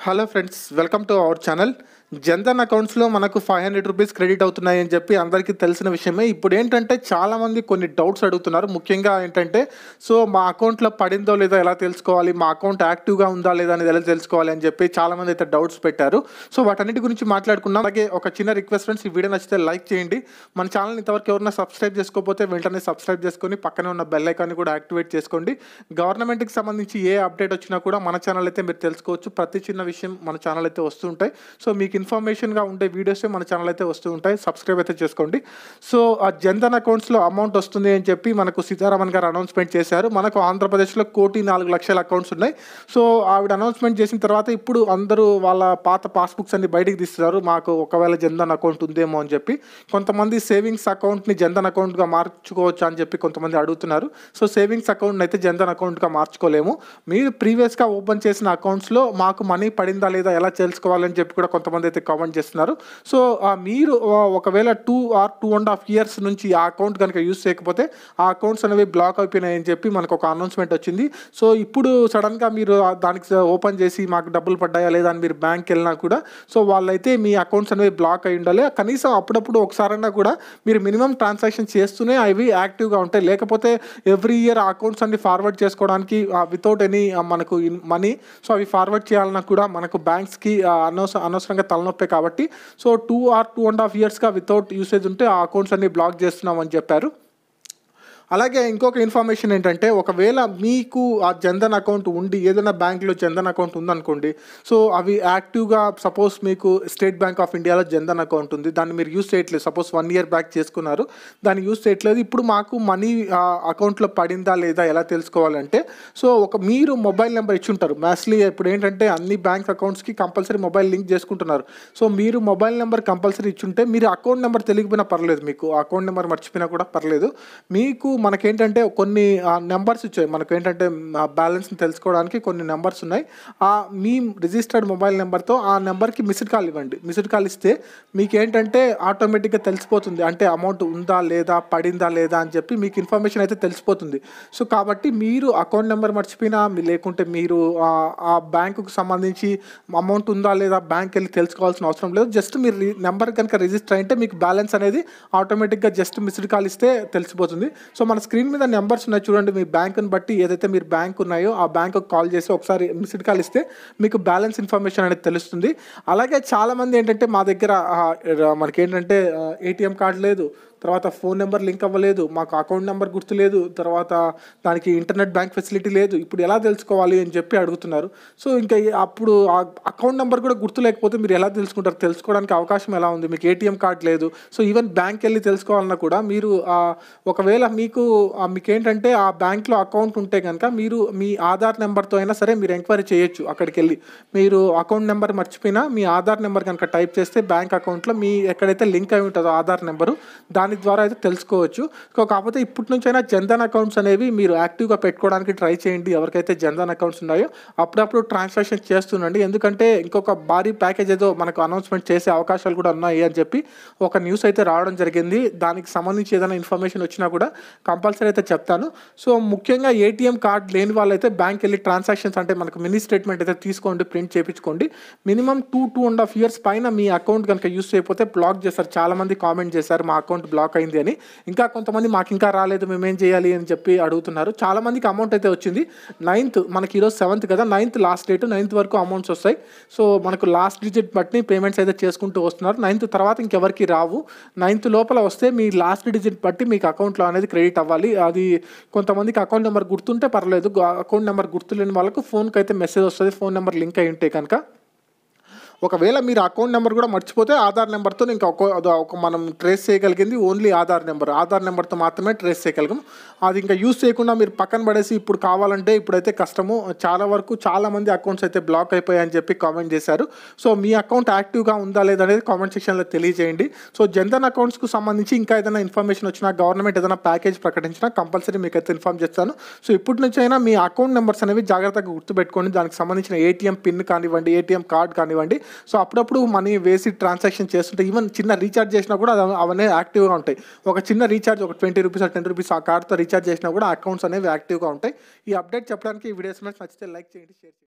Hello friends welcome to our channel Jan Dhan అకౌంట్స్లో మనకు five hundred rupees credit అవుతున్నాయని చెప్పి అందరికీ తెలిసిన విషయమే. ఇప్పుడు ఏంటంటే చాలామంది కొన్ని డౌట్స్ అడుగుతున్నారు. ముఖ్యంగా ఏంటంటే సో మా అకౌంట్లో పడిందో లేదో ఎలా తెలుసుకోవాలి? మా అకౌంట్ యాక్టివ్గా ఉందా లేదా అనేది ఎలా తెలుసుకోవాలి? అని చెప్పి చాలామంది అయితే డౌట్స్ పెట్టారు. సో వాటన్నిటి గురించి మాట్లాడుకున్నాం అలాగే ఒక చిన్న రిక్వెస్ట్ ఫ్రెండ్స్ ఈ వీడియో నచ్చితే లైక్ చేయండి. మన ఛానల్ ఇంతవరకు ఎవరైనా సబ్స్క్రైబ్ చేసుకోకపోతే వెంటనే సబ్స్క్రైబ్ చేసుకొని పక్కనే ఉన్న బెల్ ఐకాన్ని కూడా యాక్టివేట్ చేసుకోండి. గవర్నమెంట్కి సంబంధించి ఏ అప్డేట్ వచ్చినా కూడా మన ఛానల్ అయితే మీరు తెలుసుకోవచ్చు. ప్రతి చిన్న విషయం మన ఛానల్ అయితే వస్తుంటాయి. సో మీకు ఇన్ఫర్మేషన్గా ఉండే వీడియోస్ మన ఛానల్ అయితే వస్తూ ఉంటాయి. సబ్స్క్రైబ్ అయితే చేసుకోండి. సో ఆ జన్ధన్ అకౌంట్స్లో అమౌంట్ వస్తుంది అని చెప్పి మనకు సీతారామన్ గారు అనౌన్స్మెంట్ చేశారు. మనకు ఆంధ్రప్రదేశ్లో కోటి నాలుగు లక్షల అకౌంట్స్ ఉన్నాయి. సో ఆవిడ అనౌన్స్మెంట్ చేసిన తర్వాత ఇప్పుడు అందరూ వాళ్ళ పాత పాస్బుక్స్ అన్ని బయటికి తీస్తున్నారు. మాకు ఒకవేళ జన్ధన్ అకౌంట్ ఉందేమో అని చెప్పి. కొంతమంది సేవింగ్స్ అకౌంట్ని జన్ధన్ అకౌంట్గా మార్చుకోవచ్చు అని చెప్పి కొంతమంది అడుగుతున్నారు. సో సేవింగ్స్ అకౌంట్ని అయితే జన్ధన్ అకౌంట్గా మార్చుకోలేము. మీరు ప్రీవియస్గా ఓపెన్ చేసిన అకౌంట్స్లో మాకు మనీ పడిందా లేదా ఎలా తెలుసుకోవాలని చెప్పి కూడా కొంతమంది అయితే కామెంట్ చేస్తున్నారు. సో మీరు ఒకవేళ two or two and half years నుంచి ఆ అకౌంట్ కనుక యూస్ చేయకపోతే ఆ అకౌంట్స్ అనేవి బ్లాక్ అయిపోయినాయని చెప్పి మనకు ఒక అనౌన్స్మెంట్ వచ్చింది. సో ఇప్పుడు సడన్గా మీరు దానికి ఓపెన్ చేసి మాకు డబ్బులు పడ్డాయా లేదా అని మీరు బ్యాంక్ వెళ్ళినా కూడా సో వాళ్ళైతే మీ అకౌంట్స్ అనేవి బ్లాక్ అయి ఉండాలి. కనీసం అప్పుడప్పుడు ఒకసారైనా కూడా మీరు మినిమం ట్రాన్సాక్షన్ చేస్తూనే అవి యాక్టివ్గా ఉంటాయి. లేకపోతే ఎవ్రీ ఇయర్ ఆ అకౌంట్స్ అన్ని ఫార్వర్డ్ చేసుకోవడానికి వితౌట్ ఎనీ మనకు మనీ సో అవి ఫార్వర్డ్ చేయాలన్నా కూడా మనకు బ్యాంక్స్కి అనవసర అనవసరంగా తలనొప్పి కాబట్టి. So two or two and half ఇయర్స్గా వితౌట్ యూసేజ్ ఉంటే ఆ అకౌంట్స్ అన్ని బ్లాక్ చేస్తున్నామని చెప్పారు. అలాగే ఇంకొక ఇన్ఫర్మేషన్ ఏంటంటే ఒకవేళ మీకు ఆ జన్ధన్ అకౌంట్ ఉండి ఏదైనా బ్యాంక్లో జన్ధన్ అకౌంట్ ఉందనుకోండి సో అవి యాక్టివ్గా సపోజ్ మీకు స్టేట్ బ్యాంక్ ఆఫ్ ఇండియాలో జన్ధన్ అకౌంట్ ఉంది దాన్ని మీరు యూస్ చేయట్లేదు. సపోజ్ వన్ ఇయర్ బ్యాక్ చేసుకున్నారు దాన్ని యూస్ చేయట్లేదు. ఇప్పుడు మాకు మనీ అకౌంట్లో పడిందా లేదా ఎలా తెలుసుకోవాలంటే సో ఒక మీరు మొబైల్ నెంబర్ ఇచ్చి ఉంటారు. మ్యాస్లీ ఇప్పుడు ఏంటంటే అన్ని బ్యాంక్ అకౌంట్స్కి కంపల్సరీ మొబైల్ లింక్ చేసుకుంటున్నారు. సో మీరు మొబైల్ నెంబర్ కంపల్సరీ ఇచ్చుంటే మీరు అకౌంట్ నెంబర్ తెలియకపోయినా పర్లేదు మీకు. అకౌంట్ నెంబర్ మర్చిపోయినా కూడా పర్లేదు. మీకు మనకేంటంటే కొన్ని నెంబర్స్ ఇచ్చాయి. మనకు ఏంటంటే బ్యాలెన్స్ని తెలుసుకోవడానికి కొన్ని నెంబర్స్ ఉన్నాయి. ఆ మీ రిజిస్టర్డ్ మొబైల్ నెంబర్తో ఆ నెంబర్కి మిస్డ్ కాల్ ఇవ్వండి. మిస్డ్ కాల్ ఇస్తే మీకు ఏంటంటే ఆటోమేటిక్గా తెలిసిపోతుంది. అంటే అమౌంట్ ఉందా లేదా పడిందా లేదా అని చెప్పి మీకు ఇన్ఫర్మేషన్ అయితే తెలిసిపోతుంది. సో కాబట్టి మీరు అకౌంట్ నెంబర్ మర్చిపోయినా లేకుంటే మీరు ఆ- ఆ బ్యాంకుకు సంబంధించి అమౌంట్ ఉందా లేదా బ్యాంక్ వెళ్ళి తెలుసుకోవాల్సిన అవసరం లేదు. జస్ట్ మీరు నెంబర్ కనుక రిజిస్టర్ అయితే మీకు బ్యాలెన్స్ అనేది ఆటోమేటిక్గా జస్ట్ మిస్డ్ కాల్ ఇస్తే తెలిసిపోతుంది. సో మన స్క్రీన్ మీద నెంబర్స్ ఉన్నాయి చూడండి మీ బ్యాంకుని బట్టి ఏదైతే మీరు బ్యాంక్ ఉన్నాయో ఆ బ్యాంకు కాల్ చేసి ఒకసారి మిస్డ్ కాల్ ఇస్తే మీకు బ్యాలెన్స్ ఇన్ఫర్మేషన్ అనేది తెలుస్తుంది. అలాగే చాలామంది ఏంటంటే మా దగ్గర మనకి ఏంటంటే ఏటీఎం కార్డు లేదు తర్వాత ఫోన్ నెంబర్ లింక్ అవ్వలేదు మాకు అకౌంట్ నెంబర్ గుర్తులేదు తర్వాత దానికి ఇంటర్నెట్ బ్యాంక్ ఫెసిలిటీ లేదు ఇప్పుడు ఎలా తెలుసుకోవాలి అని చెప్పి అడుగుతున్నారు. సో ఇంకా అప్పుడు ఆ అకౌంట్ నెంబర్ కూడా గుర్తు లేకపోతే మీరు ఎలా తెలుసుకుంటారు? తెలుసుకోవడానికి అవకాశం ఎలా ఉంది? మీకు ఏటీఎం కార్డ్ లేదు. సో ఈవెన్ బ్యాంక్ వెళ్ళి తెలుసుకోవాలన్నా కూడా మీరు ఒకవేళ మీకు మీకు ఏంటంటే ఆ బ్యాంక్లో అకౌంట్ ఉంటే కనుక మీరు మీ ఆధార్ నెంబర్తో అయినా సరే మీరు ఎంక్వైరీ చేయొచ్చు అక్కడికి వెళ్ళి మీరు అకౌంట్ నెంబర్ మర్చిపోయినా మీ ఆధార్ నెంబర్ కనుక టైప్ చేస్తే బ్యాంక్ అకౌంట్లో మీ ఎక్కడైతే లింక్ అయి ఉంటుందో ఆధార్ నెంబరు దాని దాని ద్వారా అయితే తెలుసుకోవచ్చు. సో కాకపోతే ఇప్పటి నుంచైనా జన్ధన్ అకౌంట్స్ అనేవి మీరు యాక్టివ్గా పెట్టుకోవడానికి ట్రై చేయండి. ఎవరికైతే జన్ధన్ అకౌంట్స్ ఉన్నాయో అప్పుడప్పుడు ట్రాన్సాక్షన్ చేస్తుండండి. ఎందుకంటే ఇంకొక భారీ ప్యాకేజ్ ఏదో మనకు అనౌన్స్మెంట్ చేసే అవకాశాలు కూడా ఉన్నాయి అని చెప్పి ఒక న్యూస్ అయితే రావడం జరిగింది. దానికి సంబంధించి ఏదైనా ఇన్ఫర్మేషన్ వచ్చినా కూడా కంపల్సరీ అయితే చెప్తాను. సో ముఖ్యంగా ఏటీఎం కార్డ్ లేని వాళ్ళైతే బ్యాంక్ వెళ్ళి ట్రాన్సాక్షన్స్ అంటే మనకు మినీ స్టేట్మెంట్ అయితే తీసుకోండి ప్రింట్ చేయించుకోండి. Minimum two two and half years పైన మీ అకౌంట్ కనుక యూస్ చేయకపోతే బ్లాక్ చేస్తారు. చాలామంది కామెంట్ చేశారు మా అకౌంట్ బ్లాక్ అయింది అని. ఇంకా కొంతమంది మాకు ఇంకా రాలేదు మేమేం చేయాలి అని చెప్పి అడుగుతున్నారు. చాలామందికి అమౌంట్ అయితే వచ్చింది. నైన్త్ మనకి ఈరోజు సెవెంత్ కదా నైన్త్ లాస్ట్ డేట్ నైన్త్ వరకు అమౌంట్స్ వస్తాయి. సో మనకు లాస్ట్ డిజిట్ బట్టి పేమెంట్స్ అయితే చేసుకుంటూ వస్తున్నారు. నైన్త్ తర్వాత ఇంకెవరికి రావు. నైన్త్ లోపల వస్తే మీ లాస్ట్ డిజిట్ బట్టి మీకు అకౌంట్లో అనేది క్రెడిట్ అవ్వాలి. అది కొంతమందికి అకౌంట్ నెంబర్ గుర్తుంటే పర్లేదు. అకౌంట్ నెంబర్ గుర్తులేని వాళ్ళకు ఫోన్కి అయితే మెసేజ్ వస్తుంది. ఫోన్ నెంబర్ లింక్ అయి ఉంటే కనుక. ఒకవేళ మీరు అకౌంట్ నెంబర్ కూడా మర్చిపోతే ఆధార్ నెంబర్తో ఇంకా ఒక ఒక మనం ట్రేస్ చేయగలిగింది ఓన్లీ ఆధార్ నెంబర్ ఆధార్ నెంబర్తో మాత్రమే ట్రేస్ చేయగలిగాం. అది ఇంకా యూస్ చేయకుండా మీరు పక్కన పడేసి ఇప్పుడు కావాలంటే ఇప్పుడైతే కష్టము. చాలా వరకు చాలా మంది అకౌంట్స్ అయితే బ్లాక్ అయిపోయాయని చెప్పి కామెంట్ చేశారు. సో మీ అకౌంట్ యాక్టివ్గా ఉందా లేదా అనేది కామెంట్ సెక్షన్లో తెలియజేయండి. సో జన్ధన్ అకౌంట్స్కు సంబంధించి ఇంకా ఏదైనా ఇన్ఫర్మేషన్ వచ్చినా గవర్నమెంట్ ఏదైనా ప్యాకేజ్ ప్రకటించినా కంపల్సరీ మీకు అయితే ఇన్ఫామ్ చేస్తాను. సో ఇప్పటి నుంచి అయినా మీ అకౌంట్ నెంబర్స్ అనేవి జాగ్రత్తగా గుర్తుపెట్టుకోండి. దానికి సంబంధించిన ఏటీఎం పిన్ కానివ్వండి ఏటీఎం కార్డ్ కానివ్వండి సో అప్పుడప్పుడు మనీ వేసి ట్రాన్సాక్షన్ చేస్తుంటే ఈవెన్ చిన్న రీఛార్జ్ చేసినా కూడా అవన్నీ యాక్టివ్గా ఉంటాయి. ఒక చిన్న రీఛార్జ్ ఒక ట్వంటీ రూపీస్ టెన్ రూపీస్ ఆ కార్డ్తో రీఛార్జ్ చేసినా కూడా అకౌంట్స్ అనేవి యాక్టివ్గా ఉంటాయి. ఈ అప్డేట్ చెప్పడానికి ఈ వీడియోస్ నచ్చితే లైక్ చేయండి షేర్ చేయండి.